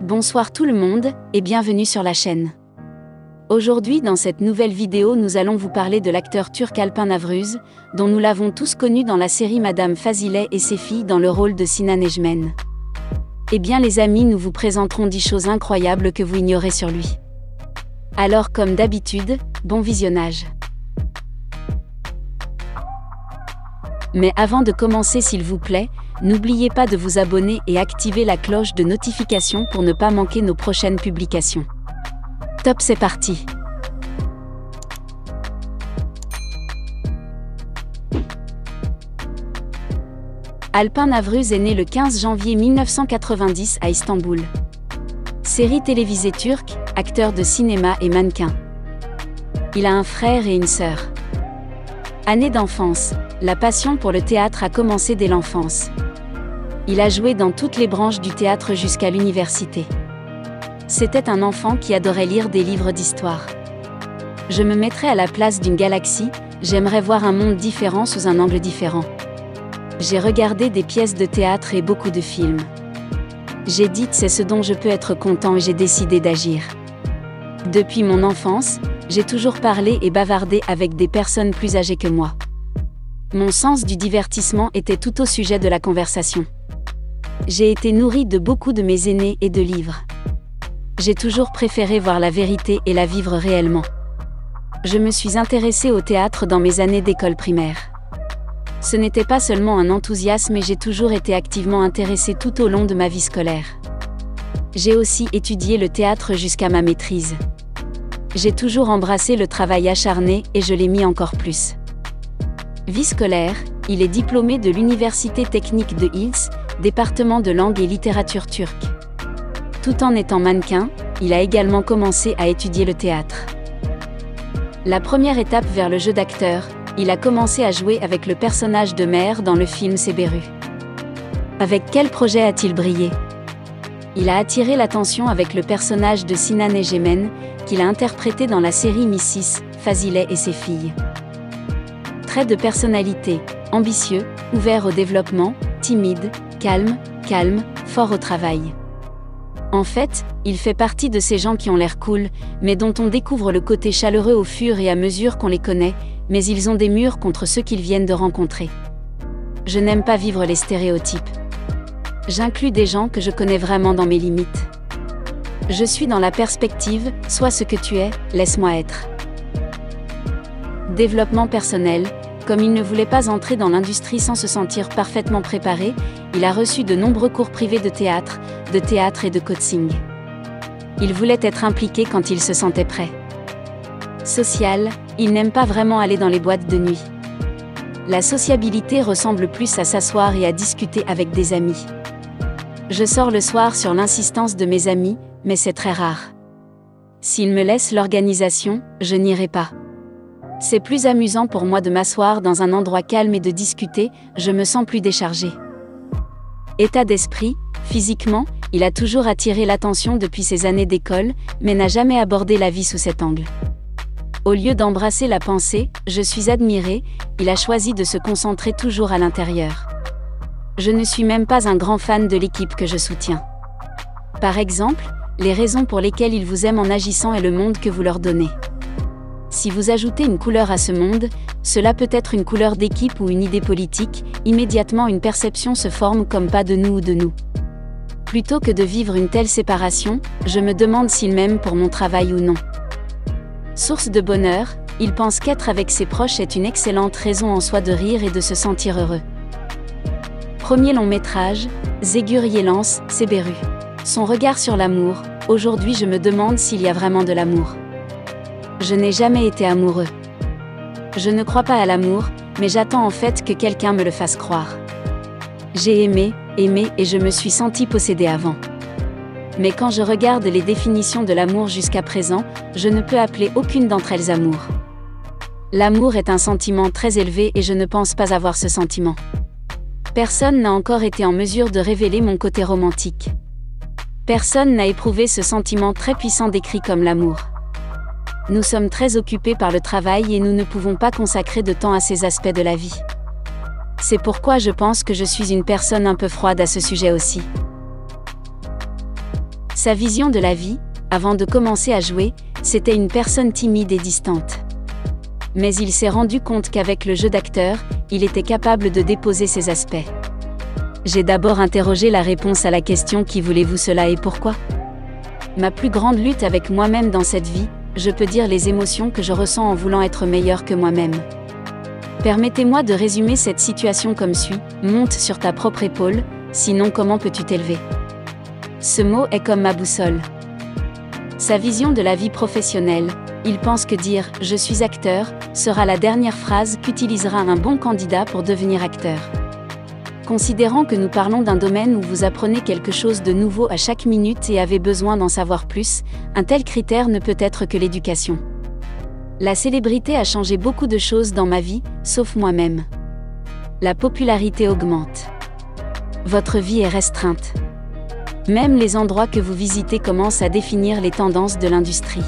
Bonsoir tout le monde, et bienvenue sur la chaîne. Aujourd'hui dans cette nouvelle vidéo nous allons vous parler de l'acteur turc Alpin Navruz, dont nous l'avons tous connu dans la série Madame Fazileh et ses filles dans le rôle de Sinan Ejmen. Eh bien les amis nous vous présenterons 10 choses incroyables que vous ignorez sur lui. Alors comme d'habitude, bon visionnage. Mais avant de commencer s'il vous plaît, n'oubliez pas de vous abonner et activer la cloche de notification pour ne pas manquer nos prochaines publications. Top c'est parti Alpin Navruz est né le 15 janvier 1990 à Istanbul. Série télévisée turque, acteur de cinéma et mannequin. Il a un frère et une sœur. Année d'enfance, la passion pour le théâtre a commencé dès l'enfance. Il a joué dans toutes les branches du théâtre jusqu'à l'université. C'était un enfant qui adorait lire des livres d'histoire. Je me mettrais à la place d'une galaxie, j'aimerais voir un monde différent sous un angle différent. J'ai regardé des pièces de théâtre et beaucoup de films. J'ai dit c'est ce dont je peux être content et j'ai décidé d'agir. Depuis mon enfance, j'ai toujours parlé et bavardé avec des personnes plus âgées que moi. Mon sens du divertissement était tout au sujet de la conversation. J'ai été nourri de beaucoup de mes aînés et de livres. J'ai toujours préféré voir la vérité et la vivre réellement. Je me suis intéressé au théâtre dans mes années d'école primaire. Ce n'était pas seulement un enthousiasme et j'ai toujours été activement intéressé tout au long de ma vie scolaire. J'ai aussi étudié le théâtre jusqu'à ma maîtrise. J'ai toujours embrassé le travail acharné et je l'ai mis encore plus. Vie scolaire, il est diplômé de l'Université technique de Hills, département de langue et littérature turque. Tout en étant mannequin, il a également commencé à étudier le théâtre. La première étape vers le jeu d'acteur, il a commencé à jouer avec le personnage de mère dans le film Seberu. Avec quel projet a-t-il brillé? Il a attiré l'attention avec le personnage de Sinan Egemen, qu'il a interprété dans la série Missis, Fazileh et ses filles. Trait de personnalité, ambitieux, ouvert au développement, timide, calme, calme, fort au travail. En fait, il fait partie de ces gens qui ont l'air cool, mais dont on découvre le côté chaleureux au fur et à mesure qu'on les connaît, mais ils ont des murs contre ceux qu'ils viennent de rencontrer. Je n'aime pas vivre les stéréotypes. J'inclus des gens que je connais vraiment dans mes limites. Je suis dans la perspective, sois ce que tu es, laisse-moi être. Développement personnel, comme il ne voulait pas entrer dans l'industrie sans se sentir parfaitement préparé, il a reçu de nombreux cours privés de théâtre, de théâtre et de coaching. Il voulait être impliqué quand il se sentait prêt. Social, il n'aime pas vraiment aller dans les boîtes de nuit. La sociabilité ressemble plus à s'asseoir et à discuter avec des amis. Je sors le soir sur l'insistance de mes amis, mais c'est très rare. S'ils me laissent l'organisation, je n'irai pas. C'est plus amusant pour moi de m'asseoir dans un endroit calme et de discuter, je me sens plus déchargé. État d'esprit, physiquement, il a toujours attiré l'attention depuis ses années d'école, mais n'a jamais abordé la vie sous cet angle. Au lieu d'embrasser la pensée, je suis admiré, il a choisi de se concentrer toujours à l'intérieur. Je ne suis même pas un grand fan de l'équipe que je soutiens. Par exemple, les raisons pour lesquelles ils vous aiment en agissant et le monde que vous leur donnez. Si vous ajoutez une couleur à ce monde, cela peut être une couleur d'équipe ou une idée politique, immédiatement une perception se forme comme pas de nous ou de nous. Plutôt que de vivre une telle séparation, je me demande s'il m'aime pour mon travail ou non. Source de bonheur, il pense qu'être avec ses proches est une excellente raison en soi de rire et de se sentir heureux. Premier long métrage, Zégur Yelance, Seberu. Son regard sur l'amour, aujourd'hui je me demande s'il y a vraiment de l'amour. Je n'ai jamais été amoureux. Je ne crois pas à l'amour, mais j'attends en fait que quelqu'un me le fasse croire. J'ai aimé, aimé et je me suis senti possédé avant. Mais quand je regarde les définitions de l'amour jusqu'à présent, je ne peux appeler aucune d'entre elles amour. L'amour est un sentiment très élevé et je ne pense pas avoir ce sentiment. Personne n'a encore été en mesure de révéler mon côté romantique. Personne n'a éprouvé ce sentiment très puissant décrit comme l'amour. Nous sommes très occupés par le travail et nous ne pouvons pas consacrer de temps à ces aspects de la vie. C'est pourquoi je pense que je suis une personne un peu froide à ce sujet aussi. Sa vision de la vie, avant de commencer à jouer, c'était une personne timide et distante. Mais il s'est rendu compte qu'avec le jeu d'acteur, il était capable de déposer ses aspects. J'ai d'abord interrogé la réponse à la question Qui voulez-vous cela et pourquoi? Ma plus grande lutte avec moi-même dans cette vie, je peux dire les émotions que je ressens en voulant être meilleur que moi-même. Permettez-moi de résumer cette situation comme suit, monte sur ta propre épaule, sinon comment peux-tu t'élever? Ce mot est comme ma boussole. Sa vision de la vie professionnelle, il pense que dire ⁇ Je suis acteur ⁇ sera la dernière phrase qu'utilisera un bon candidat pour devenir acteur. Considérant que nous parlons d'un domaine où vous apprenez quelque chose de nouveau à chaque minute et avez besoin d'en savoir plus, un tel critère ne peut être que l'éducation. La célébrité a changé beaucoup de choses dans ma vie, sauf moi-même. La popularité augmente. Votre vie est restreinte. Même les endroits que vous visitez commencent à définir les tendances de l'industrie.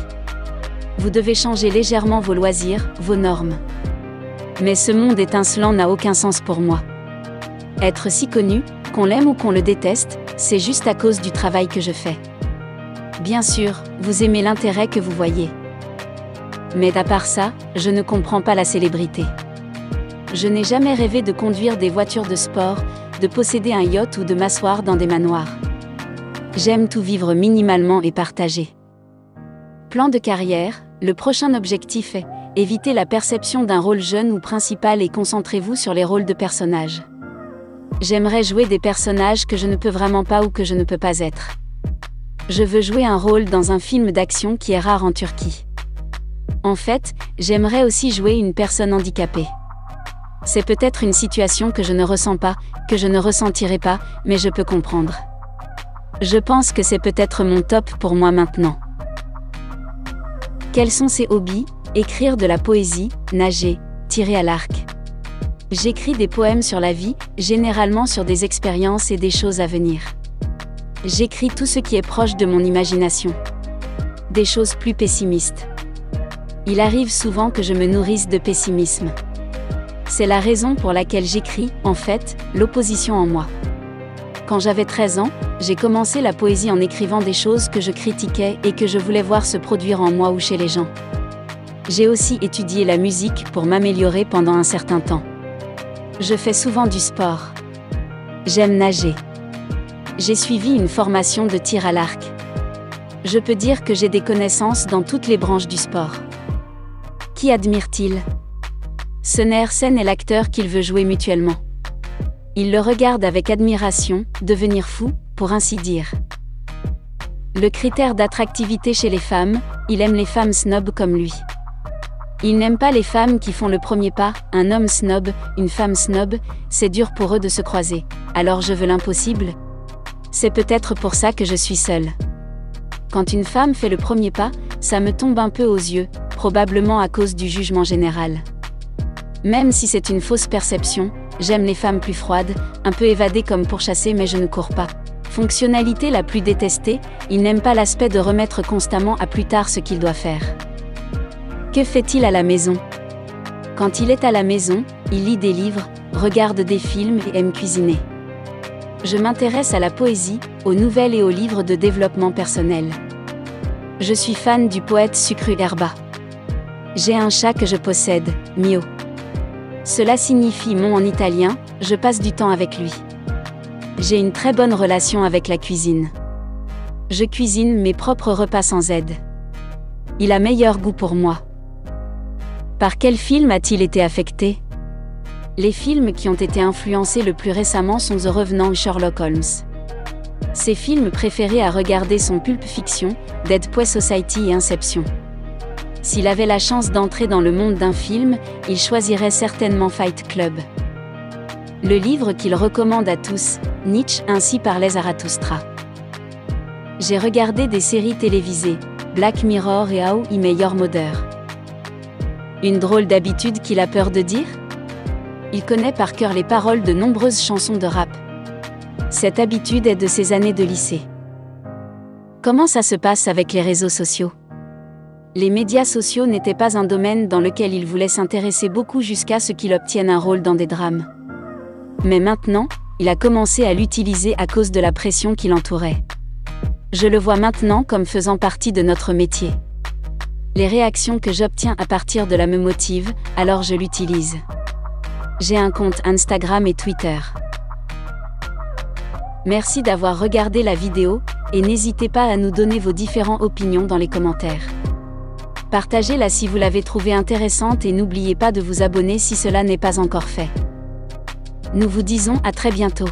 Vous devez changer légèrement vos loisirs, vos normes. Mais ce monde étincelant n'a aucun sens pour moi. Être si connu, qu'on l'aime ou qu'on le déteste, c'est juste à cause du travail que je fais. Bien sûr, vous aimez l'intérêt que vous voyez. Mais à part ça, je ne comprends pas la célébrité. Je n'ai jamais rêvé de conduire des voitures de sport, de posséder un yacht ou de m'asseoir dans des manoirs. J'aime tout vivre minimalement et partager. Plan de carrière, le prochain objectif est éviter la perception d'un rôle jeune ou principal et concentrez-vous sur les rôles de personnages. J'aimerais jouer des personnages que je ne peux vraiment pas ou que je ne peux pas être. Je veux jouer un rôle dans un film d'action qui est rare en Turquie. En fait, j'aimerais aussi jouer une personne handicapée. C'est peut-être une situation que je ne ressens pas, que je ne ressentirai pas, mais je peux comprendre. Je pense que c'est peut-être mon top pour moi maintenant. Quels sont ses hobbies? Écrire de la poésie, nager, tirer à l'arc. J'écris des poèmes sur la vie, généralement sur des expériences et des choses à venir. J'écris tout ce qui est proche de mon imagination. Des choses plus pessimistes. Il arrive souvent que je me nourrisse de pessimisme. C'est la raison pour laquelle j'écris, en fait, l'opposition en moi. Quand j'avais 13 ans, j'ai commencé la poésie en écrivant des choses que je critiquais et que je voulais voir se produire en moi ou chez les gens. J'ai aussi étudié la musique pour m'améliorer pendant un certain temps. Je fais souvent du sport. J'aime nager. J'ai suivi une formation de tir à l'arc. Je peux dire que j'ai des connaissances dans toutes les branches du sport. Qui admire-t-il? Sener Sen est l'acteur qu'il veut jouer mutuellement. Il le regarde avec admiration, devenir fou, pour ainsi dire. Le critère d'attractivité chez les femmes, il aime les femmes snob comme lui. Il n'aime pas les femmes qui font le premier pas, un homme snob, une femme snob, c'est dur pour eux de se croiser. Alors je veux l'impossible C'est peut-être pour ça que je suis seule. Quand une femme fait le premier pas, ça me tombe un peu aux yeux, probablement à cause du jugement général. Même si c'est une fausse perception, J'aime les femmes plus froides, un peu évadées comme pour chasser mais je ne cours pas. Fonctionnalité la plus détestée, il n'aime pas l'aspect de remettre constamment à plus tard ce qu'il doit faire. Que fait-il à la maison? Quand il est à la maison, il lit des livres, regarde des films et aime cuisiner. Je m'intéresse à la poésie, aux nouvelles et aux livres de développement personnel. Je suis fan du poète Sucru Herba. J'ai un chat que je possède, Mio. Cela signifie mon en italien, je passe du temps avec lui. J'ai une très bonne relation avec la cuisine. Je cuisine mes propres repas sans aide. Il a meilleur goût pour moi. Par quel film a-t-il été affecté? Les films qui ont été influencés le plus récemment sont The Revenant Sherlock Holmes. Ses films préférés à regarder sont Pulp Fiction, Dead Society et Inception. S'il avait la chance d'entrer dans le monde d'un film, il choisirait certainement Fight Club. Le livre qu'il recommande à tous, Nietzsche ainsi parlait Zarathustra. J'ai regardé des séries télévisées, Black Mirror et How I Met Your Mother. Une drôle d'habitude qu'il a peur de dire? Il connaît par cœur les paroles de nombreuses chansons de rap. Cette habitude est de ses années de lycée. Comment ça se passe avec les réseaux sociaux? Les médias sociaux n'étaient pas un domaine dans lequel il voulait s'intéresser beaucoup jusqu'à ce qu'il obtienne un rôle dans des drames. Mais maintenant, il a commencé à l'utiliser à cause de la pression qui l'entourait. Je le vois maintenant comme faisant partie de notre métier. Les réactions que j'obtiens à partir de là me motivent, alors je l'utilise. J'ai un compte Instagram et Twitter. Merci d'avoir regardé la vidéo, et n'hésitez pas à nous donner vos différentes opinions dans les commentaires. Partagez-la si vous l'avez trouvée intéressante et n'oubliez pas de vous abonner si cela n'est pas encore fait. Nous vous disons à très bientôt.